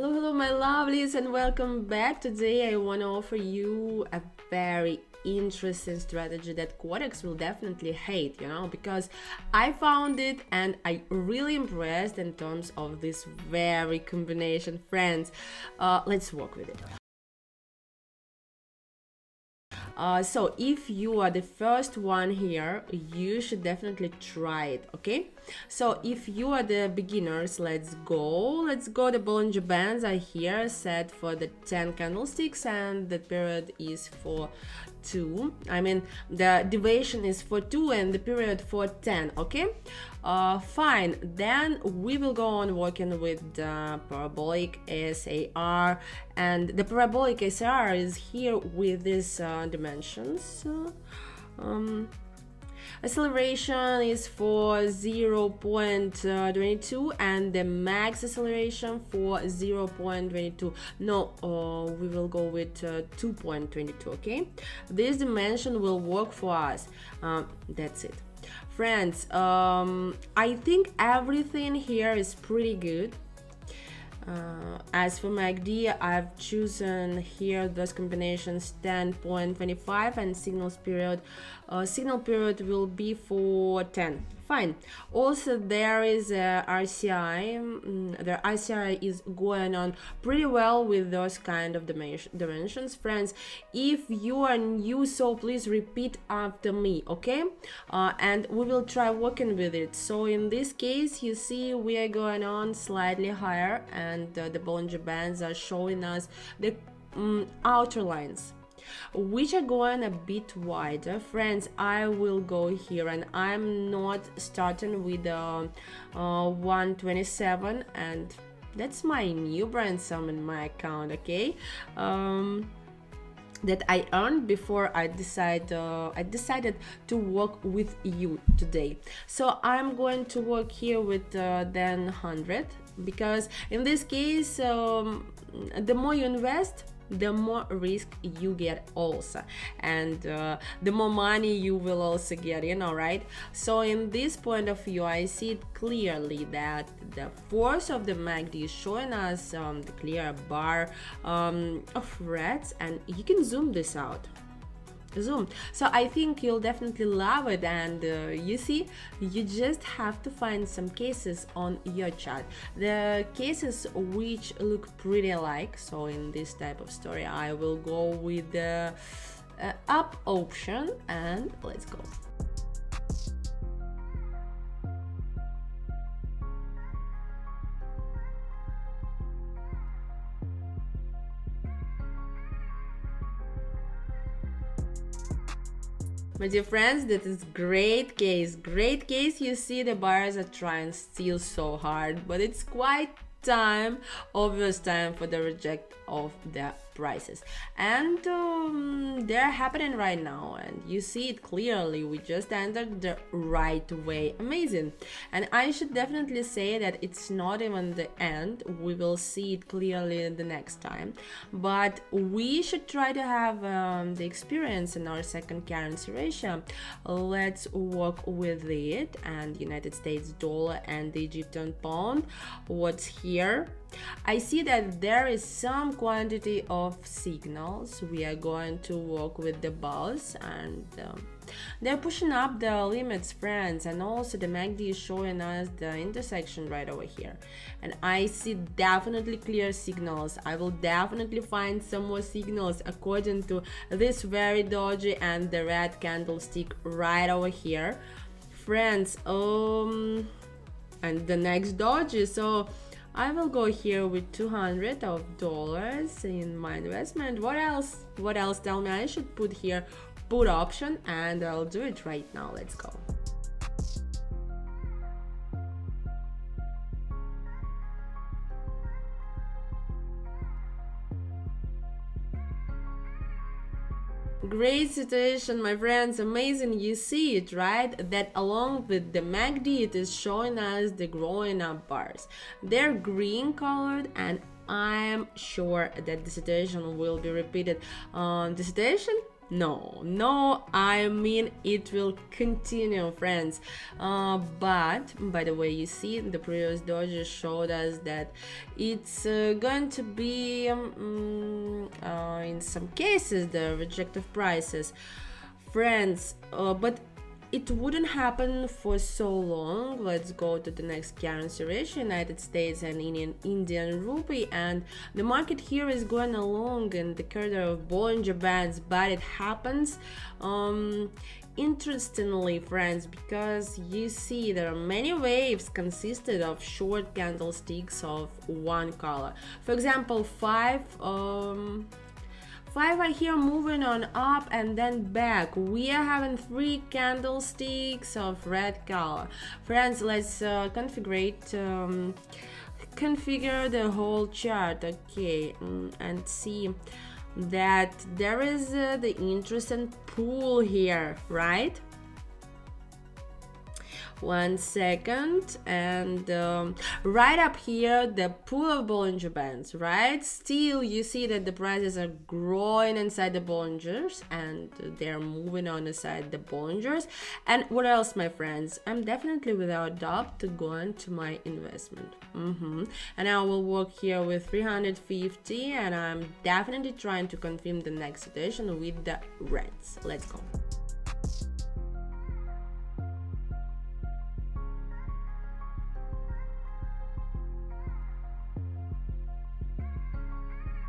Hello, hello, my lovelies, and welcome back. Today, I want to offer you a very interesting strategy that Quotex will definitely hate, you know, because I found it and I really impressed in terms of this very combination. Friends, uh, let's work with it. Uh, so if you are the first one here you should definitely try it okay so if you are the beginners let's go. Let's go. The Bollinger Bands are here set for the 10 candlesticks and the period is for 2 I mean the deviation is for 2 and the period for 10 okay? Uh, fine. Then we will go on working with the parabolic SAR and the parabolic SAR is here with these uh, dimensions. Um, acceleration is for 0.22 and the max acceleration for 0.22 no uh, we will go with uh, 2.22 okay? This dimension will work for us. Um, that's it. Friends um, I think everything here is pretty good uh, as for MACD, I've chosen here those combinations 10.25 and signals period. Uh, signal period will be for 10 fine. Also there is a RSI mm, the RSI is going on pretty well with those kind of dimensions. Friends if you are new so please repeat after me okay? Uh, and we will try working with it. So in this case you see we are going on slightly higher and uh, the Bollinger Bands are showing us the um, outer lines which are going a bit wider friends i will go here and i'm not starting with uh, uh, 127 and that's my new brand sum in my account okay um, that I earned before I decide uh, I decided to work with you today. So I'm going to work here with uh, then 100 because in this case um, the more you invest the more risk you get also. And uh, the more money you will also get you know right? So in this point of view i see it clearly that the force of the MACD is showing us um, the clear bar um, of reds and you can zoom this out zoom. So i think you'll definitely love it. And uh, you see you just have to find some cases on your chart. The cases which look pretty alike so in this type of story i will go with the uh, up option and let's go My dear friends, that is great case. Great case. You see the buyers are trying still so hard, but it's quite time, obvious time for the reject of the prices. And um, they're happening right now and you see it clearly. We just entered the right way. Amazing. And i should definitely say that it's not even the end. We will see it clearly the next time. But we should try to have um, the experience in our second currency ratio. Let's work with it. And united states dollar and the egyptian pound. What's here I see that there is some quantity of signals. We are going to work with the bulls and um, they're pushing up the limits, friends, and also the MACD is showing us the intersection right over here. And I see definitely clear signals. I will definitely find some more signals according to this very doji and the red candlestick right over here. Friends, um, and the next doji. So I will go here with 200 of dollars in my investment. What else? What else? Tell me I should put here put option and I'll do it right now. Let's go. Great situation, my friends, amazing. You see it, right? That along with the MACD, it is showing us the growing up bars. They're green colored and I'm sure that the situation will be repeated. Um, the situation no no i mean it will continue friends. Uh, but by the way you see the previous doji showed us that it's uh, going to be um, uh, in some cases the rejective prices. Friends uh, but it wouldn't happen for so long. Let's go to the next currency ratio, United States and Indian Indian rupee, and the market here is going along in the corridor of Bollinger Bands, but it happens. Um, interestingly friends because you see there are many waves consisted of short candlesticks of one color for example five um, five are here moving on up and then back. We are having three candlesticks of red color. Friends let's uh, configure um, configure the whole chart okay mm, and see that there is uh, the interesting pool here right one second and um, right up here the pool of Bollinger Bands right? Still you see that the prices are growing inside the Bollingers and they're moving on inside the Bollingers. And what else my friends? I'm definitely without doubt to my investment. Mm -hmm. and I will work here with 350 and I'm definitely trying to confirm the next situation with the reds let's go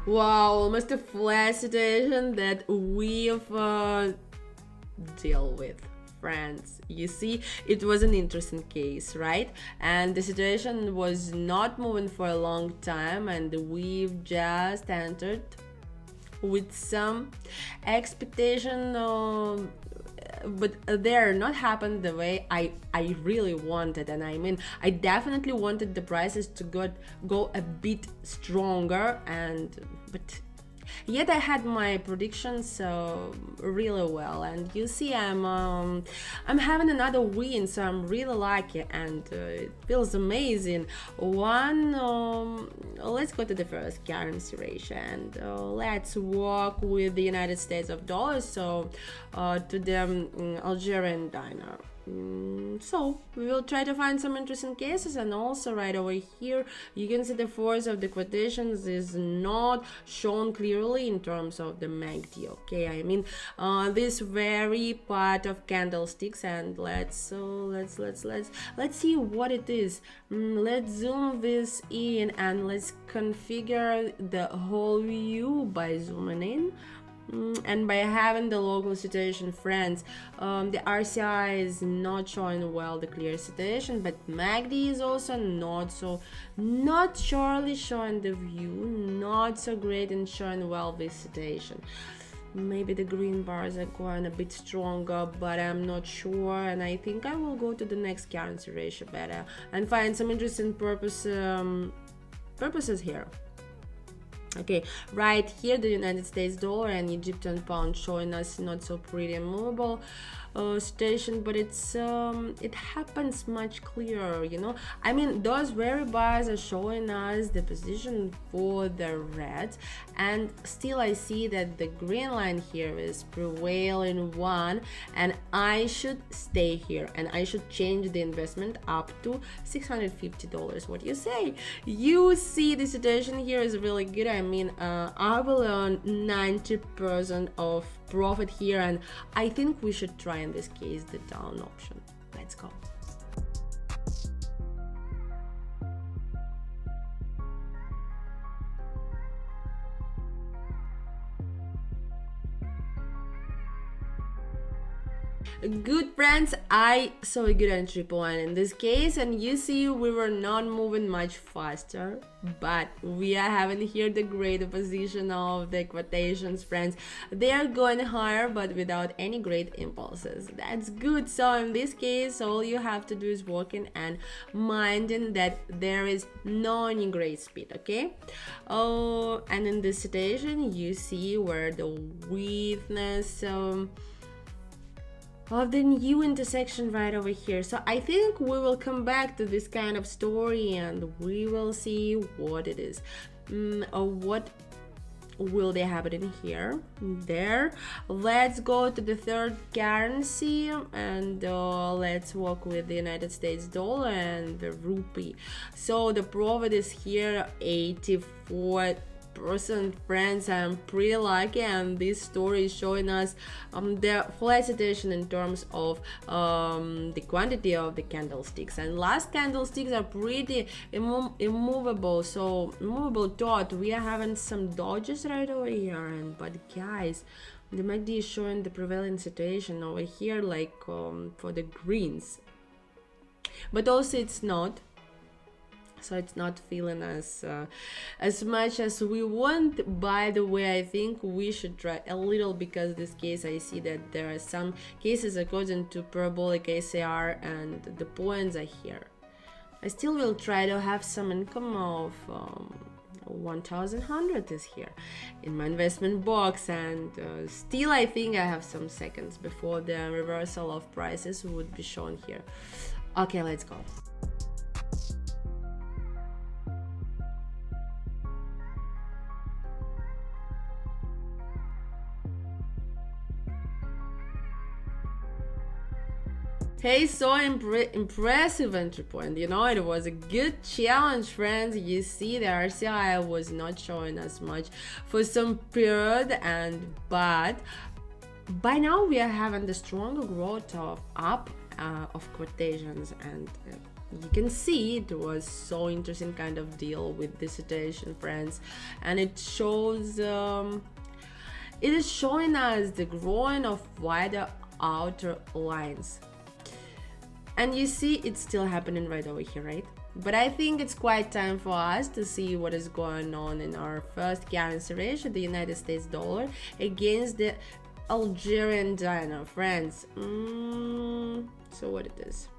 Wow, almost a flash situation that we've uh, deal with friends. You see it was an interesting case right? And the situation was not moving for a long time and we've just entered with some expectation um, but they're not happened the way I I really wanted. And I mean I definitely wanted the prices to go go a bit stronger and but yet I had my predictions so really well. And you see I'm um, I'm having another win so I'm really lucky and uh, it feels amazing. One um, let's go to the first currency ratio and uh, let's walk with the United States of dollars so uh, to the um, Algerian dinar Mm, so we will try to find some interesting cases and also right over here you can see the force of the quotations is not shown clearly in terms of the MACD okay? I mean uh, this very part of candlesticks and let's uh, let's let's let's let's see what it is. Mm, let's zoom this in and let's configure the whole view by zooming in Mm, and by having the local situation friends um, the RSI is not showing well the clear situation but MACD is also not. So not surely showing the view not so great in showing well this situation. Maybe the green bars are going a bit stronger but i'm not sure and i think i will go to the next currency ratio better and find some interesting purpose um, purposes here okay right here the united states dollar and egyptian pound showing us not so pretty movable uh, station but it's um, it happens much clearer you know? I mean those very bars are showing us the position for the red and still I see that the green line here is prevailing one and I should stay here and I should change the investment up to $650 what do you say? You see the situation here is really good I mean uh, I will earn 90% of profit here and I think we should try in this case the down option. Let's go good friends i saw a good entry point in this case and you see we were not moving much faster but we are having here the great position of the quotations friends. They are going higher but without any great impulses. That's good. So in this case all you have to do is walking and minding that there is no any great speed okay? Oh and in this situation you see where the weakness um, of the new intersection right over here. So I think we will come back to this kind of story and we will see what it is. Mm, or what will they happen in here there let's go to the third currency and uh, let's work with the united states dollar and the rupee so the profit is here 84 person friends i'm pretty lucky and this story is showing us um, the felicitation in terms of um, the quantity of the candlesticks. And last candlesticks are pretty immo immovable so immovable dot we are having some dojis right over here and but guys the MACD is showing the prevailing situation over here like um, for the greens. But also it's not so it's not feeling as uh, as much as we want. By the way i think we should try a little because this case i see that there are some cases according to parabolic SAR and the points are here i still will try to have some income of um, 1100 is here in my investment box. And uh, still i think i have some seconds before the reversal of prices would be shown here. Okay let's go Hey, so impre impressive entry point. You know, it was a good challenge, friends. You see, the RSI was not showing as much for some period, and but by now we are having the stronger growth of up uh, of quotations, and uh, you can see it was so interesting kind of deal with this situation, friends, and it shows. Um, it is showing us the growing of wider outer lines and you see it's still happening right over here right but I think it's quite time for us to see what is going on in our first currency ratio, the United States dollar, against the Algerian dinar, friends. Mm, so what it is?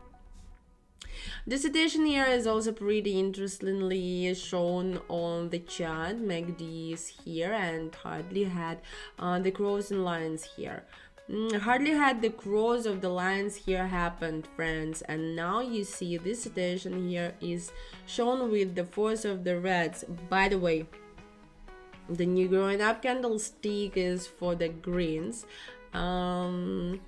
The situation here is also pretty interestingly shown on the chart. MACD is here and hardly had uh, the crossing lines here. Mm, hardly had the cross of the lines here happened, friends, and now you see this situation here is shown with the force of the reds. By the way, the new growing up candlestick is for the greens. Um,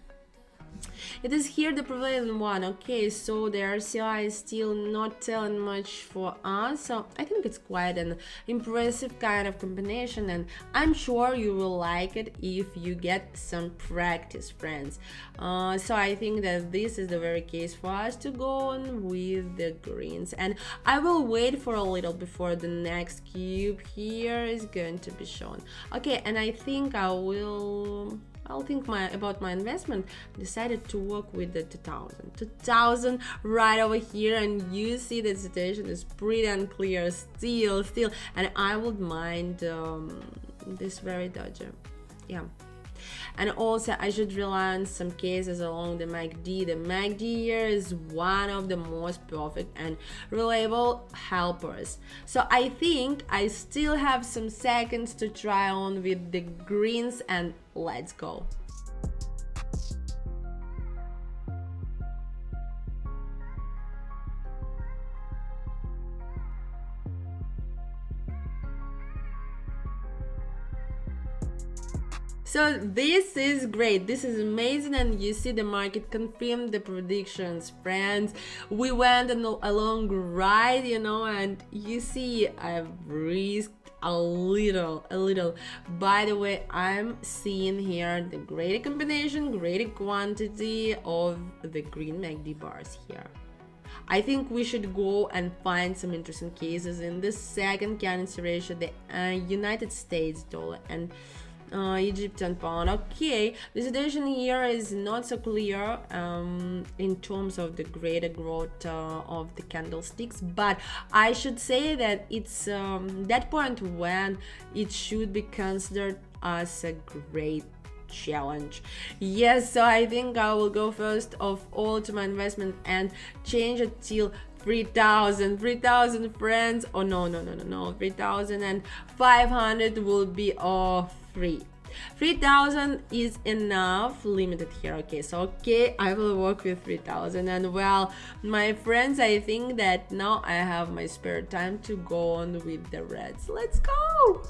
it is here the prevailing one. Okay, so the RSI is still not telling much for us. So I think it's quite an impressive kind of combination and I'm sure you will like it if you get some practice, friends. Uh, so I think that this is the very case for us to go on with the greens. And I will wait for a little before the next cube here is going to be shown. Okay, and I think I will I'll think my about my investment. Decided to work with the 2000 2000 right over here and you see the situation is pretty unclear still still. And I would mind um, this very doji yeah. And also I should rely on some cases along the MACD. The MACD here is one of the most perfect and reliable helpers. So I think I still have some seconds to try on with the greens and let's go. So this is great. This is amazing. And you see the market confirmed the predictions, friends. We went on a long ride, you know, and you see I've a little, a little. By the way, I'm seeing here the greater combination, greater quantity of the green MACD bars here. I think we should go and find some interesting cases in the second currency ratio, the uh, United States dollar and uh, Egyptian pound. Okay, the situation here is not so clear um, in terms of the greater growth uh, of the candlesticks, but I should say that it's um, that point when it should be considered as a great challenge. Yes so i think i will go first of all to my investment and change it till 3000 3000 friends. Oh no no no no no. 3500 will be off free. 3000 is enough limited here. Okay so okay i will work with 3000 and well my friends i think that now i have my spare time to go on with the reds let's go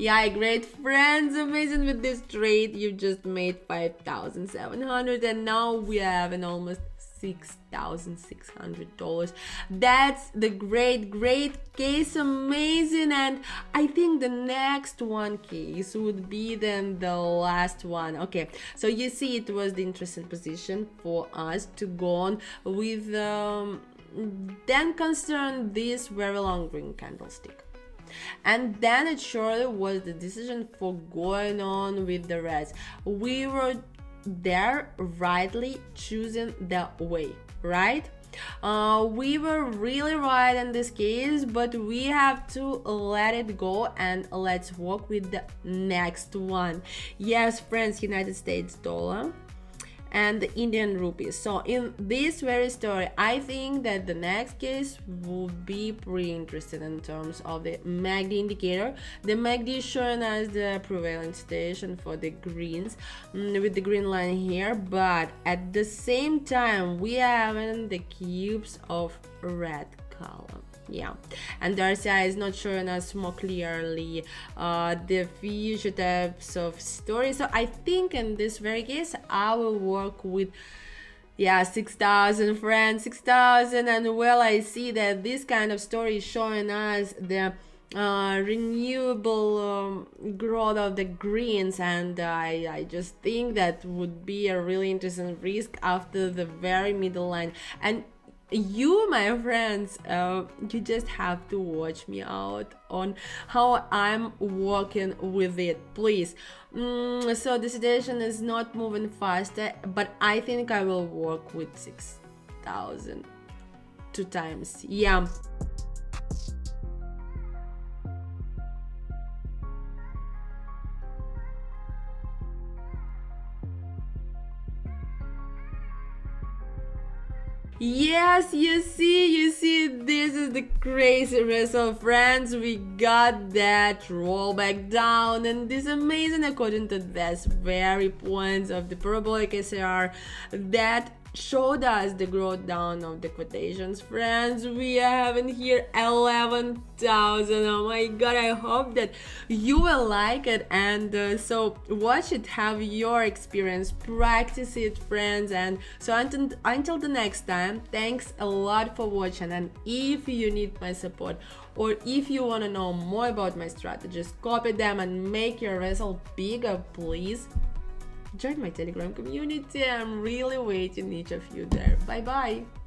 Yeah, great friends, amazing with this trade. You just made 5,700 and now we have an almost $6,600. That's the great, great case, amazing. And I think the next one case would be then the last one. Okay, so you see, it was the interesting position for us to go on with. Um, then concern this very long green candlestick and then it surely was the decision for going on with the rest. We were there rightly choosing the way right? Uh, we were really right in this case but we have to let it go and let's walk with the next one. Yes friends united states dollar and the Indian rupees. So in this very story, I think that the next case will be pretty interesting in terms of the MACD indicator. The MACD is showing us the prevailing station for the greens mm, with the green line here, but at the same time, we are having the cubes of red color yeah. And RSI is not showing us more clearly uh, the future types of stories. So I think in this very case I will work with yeah 6000 friends 6000 and well I see that this kind of story is showing us the uh, renewable um, growth of the greens. And I, I just think that would be a really interesting risk after the very middle line. And you my friends uh, you just have to watch me out on how i'm working with it please. Mm, so the situation is not moving faster but i think i will work with 6000 two times. Yeah Yes, you see, you see, this is the crazy result, friends. We got that rollback down, and this amazing, according to this very points of the parabolic SAR, that showed us the growth down of the quotations. Friends we have in here 11,000 oh my god I hope that you will like it. And uh, so watch it. Have your experience. Practice it friends. And so until, until the next time thanks a lot for watching. And if you need my support or if you want to know more about my strategies copy them and make your result bigger please join my telegram community. I'm really waiting each of you there. Bye bye